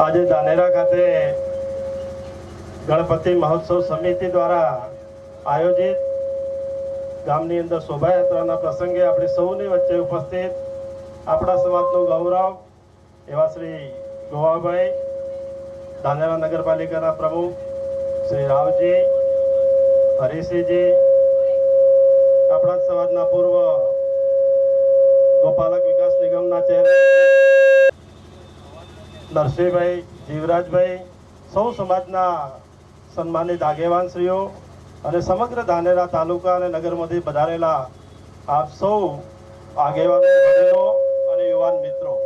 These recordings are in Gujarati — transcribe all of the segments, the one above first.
આજે ધાનેરા ખાતે ગણપતિ મહોત્સવ સમિતિ દ્વારા આયોજિત ગામની અંદર શોભાયાત્રાના પ્રસંગે આપણી સૌની વચ્ચે ઉપસ્થિત આપણા સમાજનું ગૌરવ એવા શ્રી ગોવાભાઈ, ધાનેરા નગરપાલિકાના પ્રમુખ શ્રી રાવજી હરીસિંહજી આપણા સમાજના પૂર્વ ગોપાલક વિકાસ નિગમના ચેરમેન નરસિંહભાઈ, જીવરાજભાઈ, સૌ સમાજના સન્માનિત આગેવાનશ્રીઓ અને સમગ્ર ધાનેરા તાલુકા અને નગરમાંથી પધારેલા આપ સૌ આગેવાનો અને યુવાન મિત્રો.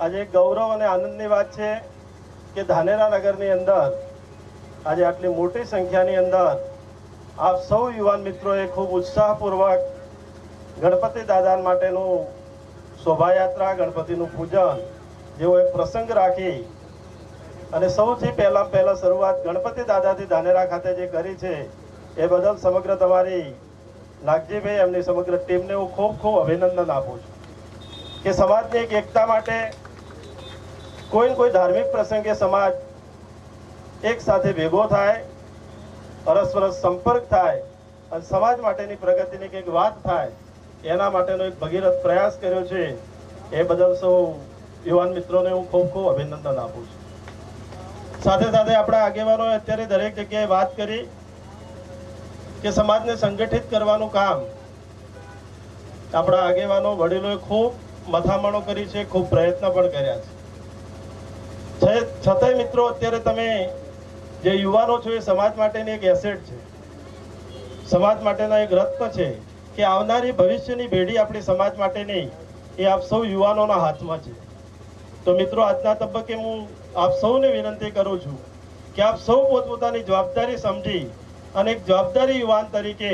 આજે ગૌરવ અને આનંદની વાત છે કે ધાનેરા નગરની અંદર આજે આટલી મોટી સંખ્યાની અંદર આપ સૌ યુવાન મિત્રોએ ખૂબ ઉત્સાહપૂર્વક ગણપતિ દાદા માટેનું શોભાયાત્રા, ગણપતિનું પૂજન જેવો એક પ્રસંગ રાખી અને સૌથી પહેલા પહેલા શરૂઆત ગણપતિ દાદાથી ધાનેરા ખાતે જે કરી છે, એ બદલ સમગ્ર તમારી નાગજીભાઈ એમની સમગ્ર ટીમને હું ખૂબ ખૂબ અભિનંદન આપું છું. કે સમાજની એક એકતા માટે કોઈ ને કોઈ ધાર્મિક પ્રસંગે સમાજ એક સાથે ભેગો થાય પરસ્પરસ સંપર્ક થાય અને સમાજ માટેની પ્રગતિની કંઈક વાત થાય એના માટેનો એક ભગીરથ પ્રયાસ કર્યો છે. એ બદલ સૌ યુવાન મિત્રોને હું ખૂબ ખૂબ અભિનંદન આપું છું. સાથે સાથે આપણા આગેવાનોએ અત્યારે દરેક જગ્યાએ વાત કરી કે સમાજને સંગઠિત કરવાનું કામ. આપણા આગેવાનો વડીલોએ ખૂબ મથામણો કરી છે, ખૂબ પ્રયત્ન પણ કર્યા છે. છતાંય મિત્રો અત્યારે તમે જે યુવાનો છો એ સમાજ માટેની એક એસેટ છે. સમાજ માટેના એક રત્ન છે. કે આવનારી ભવિષ્યની પેઢી આપણી સમાજ માટેની એ આપ સૌ યુવાનોના હાથમાં છે. તો મિત્રો, આજના તબક્કે હું આપ સૌને વિનંતી કરું છું કે આપ સૌ પોતપોતાની જવાબદારી સમજી અને એક જવાબદારી યુવાન તરીકે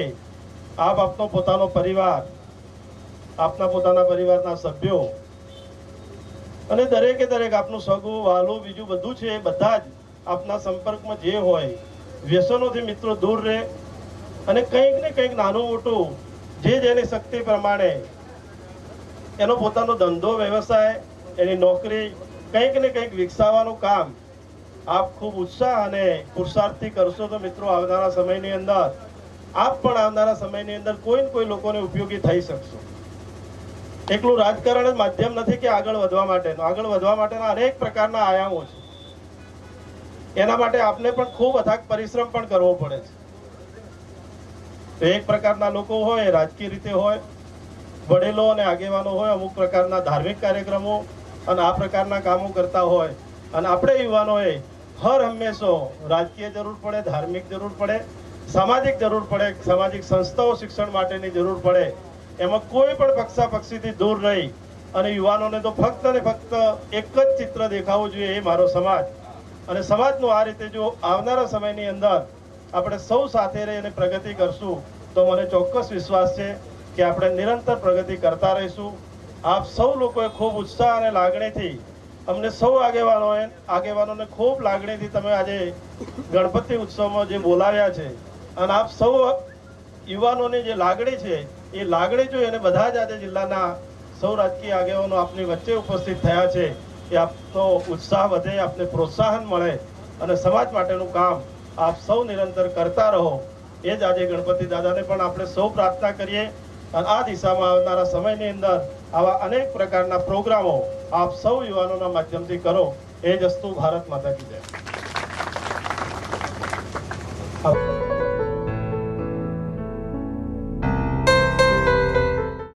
આપ આપનો પોતાનો પરિવાર, આપના પોતાના પરિવારના સભ્યો અને દરેકે દરેક આપનું સગું, વાલું, બીજું બધું છે એ બધા જ આપના સંપર્કમાં જે હોય, વ્યસનોથી મિત્રો દૂર રહે અને કંઈક ને કંઈક નાનું મોટું જે જેની શક્તિ પ્રમાણે એનો પોતાનો ધંધો, વ્યવસાય, એની નોકરી, કંઈક ને કંઈક વિકસાવવાનું કામ આપ ખૂબ ઉત્સાહ અને પુરુષાર્થથી કરશો તો મિત્રો આવનારા સમયની અંદર, આપ પણ આવનારા સમયની અંદર કોઈ ને કોઈ લોકોને ઉપયોગી થઈ શકશો. એકલું રાજકારણ જ માધ્યમ નથી કે આગળ વધવા માટેનું. આગળ વધવા માટેના અનેક પ્રકારના આયામો છે. એના માટે આપને પણ ખૂબ અથાગ પરિશ્રમ પણ કરવો પડે છે. એક પ્રકારના લોકો હોય, રાજકીય રીતે હોય, વડેલો અને આગેવાનો હોય, અમુક પ્રકારના ધાર્મિક કાર્યક્રમો અને આ પ્રકારના કામો કરતા હોય. અને આપણે યુવાનોએ હર હંમેશો રાજકીય જરૂર પડે, ધાર્મિક જરૂર પડે, સામાજિક જરૂર પડે, સામાજિક સંસ્થાઓ શિક્ષણ માટેની જરૂર પડે. એમાં કોઈ પણ પક્ષાપક્ષીથી દૂર રહી અને યુવાનોને તો ફક્ત ને ફક્ત એક જ ચિત્ર દેખાવું જોઈએ, એ મારો સમાજ. અને સમાજનું આ રીતે જો આવનારા સમયની અંદર આપણે સૌ સાથે રહી અને પ્રગતિ કરશું, તો મને ચોક્કસ વિશ્વાસ છે કે આપણે નિરંતર પ્રગતિ કરતા રહીશું. આપ સૌ લોકોએ ખૂબ ઉત્સાહ અને લાગણીથી અમને સૌ આગેવાનોએ આગેવાનોને ખૂબ લાગણીથી તમે આજે ગણપતિ ઉત્સવમાં જે બોલાવ્યા છે, અને આપ સૌ યુવાનોની જે લાગણી છે, એ લાગણી જોઈ અને બધા જ આજે જિલ્લાના સૌ રાજકીય આગેવાનો આપની વચ્ચે ઉપસ્થિત થયા છે. એ આપનો ઉત્સાહ વધે, આપને પ્રોત્સાહન મળે, અને સમાજ માટેનું કામ આપ સૌ નિરંતર કરતા રહો. એ જ આજે ગણપતિ દાદાને પણ આપણે સૌ પ્રાર્થના કરીએ. અને આ દિશામાં આવનારા સમયની અંદર આવા અનેક પ્રકારના પ્રોગ્રામો આપ સૌ યુવાનોના માધ્યમથી કરો. એ જ અસ્તુ ભારત માતા કી જય.